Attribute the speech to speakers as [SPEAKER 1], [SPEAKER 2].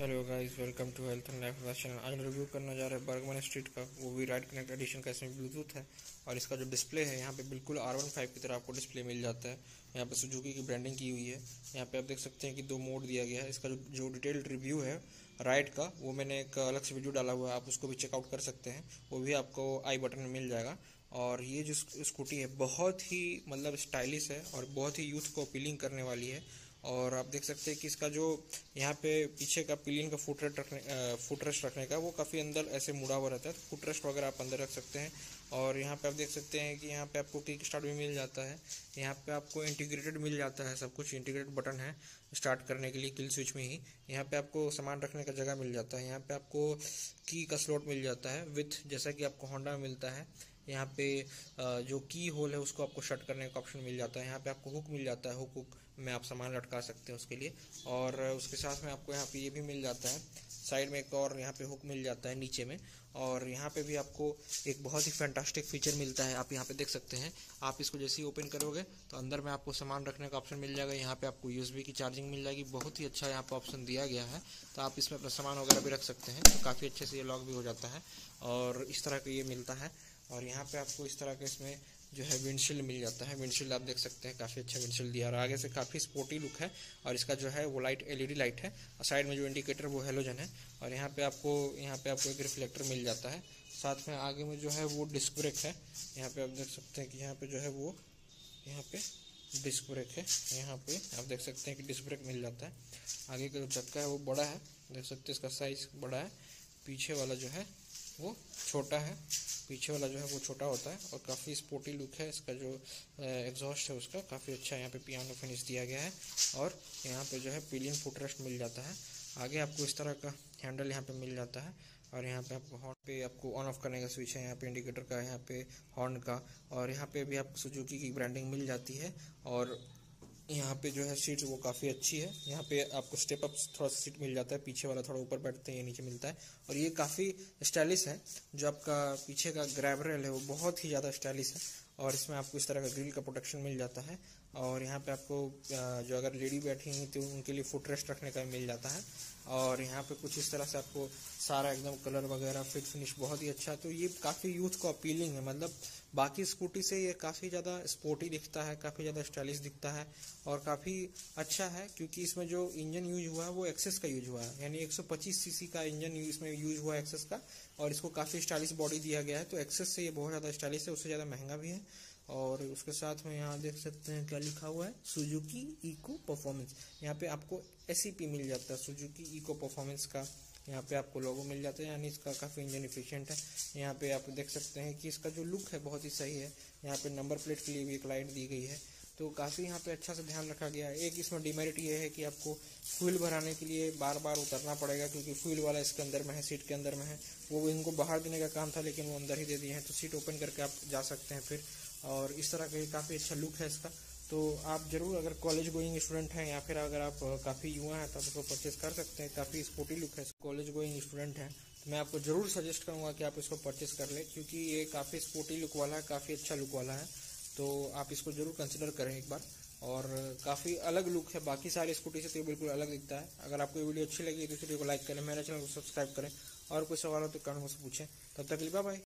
[SPEAKER 1] Hello guys, welcome to health and life channel. आज review करना जा रहे हैं बर्गमन स्ट्रीट का, वो भी राइट कनेक्ट एडिशन का, इसमें ब्लूटूथ है और इसका जो डिस्प्ले है, यहाँ पे बिल्कुल आर वन फाइव की तरह आपको डिस्प्ले मिल जाता है। यहाँ पे सुजुकी की ब्रांडिंग की हुई है। यहाँ पे आप देख सकते हैं कि दो मोड दिया गया है। इसका जो जो डिटेल्ड रिव्यू है राइट का, वो मैंने एक अलग से वीडियो डाला हुआ है, आप उसको भी चेकआउट कर सकते हैं। वो भी आपको आई बटन में मिल जाएगा। और ये जो स्कूटी है, बहुत ही मतलब स्टाइलिश है और बहुत ही यूथ को अपीलिंग करने वाली है। और आप देख सकते हैं कि इसका जो यहाँ पे पीछे का पिलियन का फुटरेस्ट रखने फुटरेस्ट रखने का, वो काफ़ी अंदर ऐसे मुड़ा हुआ रहता है। तो फुटरेस्ट वगैरह आप अंदर रख सकते हैं। और यहाँ पे आप देख सकते हैं कि यहाँ पे आपको किक स्टार्ट भी मिल जाता है। यहाँ पे आपको इंटीग्रेटेड मिल जाता है सब कुछ। इंटीग्रेटेड बटन है स्टार्ट करने के लिए किल स्विच में ही। यहाँ पे आपको सामान रखने का जगह मिल जाता है। यहाँ पे आपको की का स्लॉट मिल जाता है विथ जैसा कि आपको होंडा में मिलता है। यहाँ पे जो की होल है उसको आपको शट करने का ऑप्शन मिल जाता है। यहाँ पे आपको हुक मिल जाता है। हुक हुक में आप सामान लटका सकते हैं उसके लिए। और उसके साथ में आपको यहाँ पे ये भी मिल जाता है। साइड में एक और यहाँ पे हुक मिल जाता है नीचे में। और यहाँ पे भी आपको एक बहुत ही फैंटास्टिक फीचर मिलता है, आप यहाँ पे देख सकते हैं। आप इसको जैसे ही ओपन करोगे तो अंदर में आपको सामान रखने का ऑप्शन मिल जाएगा। यहाँ पे आपको यूएसबी की चार्जिंग मिल जाएगी। बहुत ही अच्छा यहाँ पे ऑप्शन दिया गया है। तो आप इसमें अपना सामान वगैरह भी रख सकते हैं तो काफ़ी अच्छे से ये लॉक भी हो जाता है। और इस तरह का ये मिलता है। और यहाँ पर आपको इस तरह के इसमें जो है विंडशील्ड मिल जाता है। विंडशील्ड आप देख सकते हैं, काफ़ी अच्छा विंडशील्ड दिया और आगे से काफ़ी स्पोर्टी लुक है और इसका जो है वो लाइट एलईडी लाइट है और साइड में जो इंडिकेटर वो हेलोजन है और यहाँ पे आपको, यहाँ पे आपको एक रिफ्लेक्टर मिल जाता है। साथ में आगे में जो है वो डिस्क ब्रेक है। यहाँ पे आप देख सकते हैं कि यहाँ पे जो है वो, यहाँ पे डिस्क ब्रेक है। यहाँ पे आप देख सकते हैं कि डिस्क ब्रेक मिल जाता है। आगे का जो चक्का है वो बड़ा है। देख सकते हैं इसका साइज़ बड़ा है। पीछे वाला जो है वो छोटा है, पीछे वाला जो है वो छोटा होता है और काफ़ी स्पोर्टी लुक है, इसका जो एग्जॉस्ट है उसका, काफ़ी अच्छा यहाँ पे पियानो फिनिश दिया गया है और यहाँ पे जो है पिलियन फुटरेस्ट मिल जाता है। आगे आपको इस तरह का हैंडल यहाँ पे मिल जाता है और यहाँ पे आपको हॉर्न पे आपको ऑन ऑफ़ करने का स्विच है, यहाँ पे इंडिकेटर का, यहाँ पे हॉर्न का और यहाँ पे भी आपको सुजुकी की ब्रांडिंग मिल जाती है और यहाँ पे जो है सीट वो काफ़ी अच्छी है। यहाँ पे आपको स्टेप अप थोड़ा सा सीट मिल जाता है। पीछे वाला थोड़ा ऊपर बैठते हैं, ये नीचे मिलता है। और ये काफ़ी स्टाइलिश है। जो आपका पीछे का ग्रैब रेल है, वो बहुत ही ज़्यादा स्टाइलिश है। और इसमें आपको इस तरह का ग्रिल का प्रोटेक्शन मिल जाता है। और यहाँ पे आपको जो अगर लेडी बैठी हैं तो उनके लिए फुट रेस्ट रखने का मिल जाता है। और यहाँ पे कुछ इस तरह से आपको सारा एकदम कलर वगैरह फिट फिनिश बहुत ही अच्छा है। तो ये काफ़ी यूथ को अपीलिंग है। मतलब बाकी स्कूटी से ये काफ़ी ज़्यादा स्पोर्टी दिखता है, काफ़ी ज़्यादा स्टाइलिश दिखता है और काफ़ी अच्छा है क्योंकि इसमें जो इंजन यूज़ हुआ है वो एक्सेस का यूज़ हुआ है। यानी 125 सीसी का इंजन इसमें यूज़ हुआ है एक्सेस का और इसको काफ़ी स्टाइलिश बॉडी दिया गया है। तो एक्सेस से ये बहुत ज़्यादा स्टाइलिश है, उससे ज़्यादा महँगा भी है। और उसके साथ में यहाँ देख सकते हैं क्या लिखा हुआ है? सुजुकी इको परफॉर्मेंस यहाँ पे आपको एस e मिल जाता है। सुजुकी इको परफॉर्मेंस का यहाँ पे आपको लोगो मिल जाता है। यानी इसका काफ़ी इंजन इफिशियंट है। यहाँ पे आप देख सकते हैं कि इसका जो लुक है बहुत ही सही है। यहाँ पे नंबर प्लेट के लिए भी एक लाइट दी गई है। तो काफ़ी यहाँ पे अच्छा से ध्यान रखा गया है। एक इसमें डिमेरिट ये है कि आपको फ्यूल भराने के लिए बार बार उतरना पड़ेगा, क्योंकि फ्यूल वाला इसके अंदर में है सीट के अंदर में है। वो इनको बाहर देने का काम था, लेकिन वो अंदर ही दे दिए हैं। तो सीट ओपन करके आप जा सकते हैं फिर। और इस तरह का काफ़ी अच्छा लुक है इसका। तो आप ज़रूर अगर कॉलेज गोइंग स्टूडेंट हैं, या फिर अगर आप काफ़ी युवा हैं तो आप इसको परचेज कर सकते हैं। काफ़ी स्पोर्टी लुक है। कॉलेज गोइंग स्टूडेंट हैं। तो मैं आपको ज़रूर सजेस्ट करूँगा कि आप इसको परचेज कर लें, क्योंकि ये काफ़ी स्पोर्टी लुक वाला है, काफ़ी अच्छा लुक वाला है। तो आप इसको ज़रूर कंसिडर करें एक बार। और काफ़ी अलग लुक है, बाकी सारी स्कूटी से तो ये बिल्कुल अलग दिखता है। अगर आपको ये वीडियो अच्छी लगी तो इस वीडियो को लाइक करें, मेरे चैनल को सब्सक्राइब करें। और कोई सवाल हो तो कमेंट बॉक्स में पूछें। तब तक लिए बाय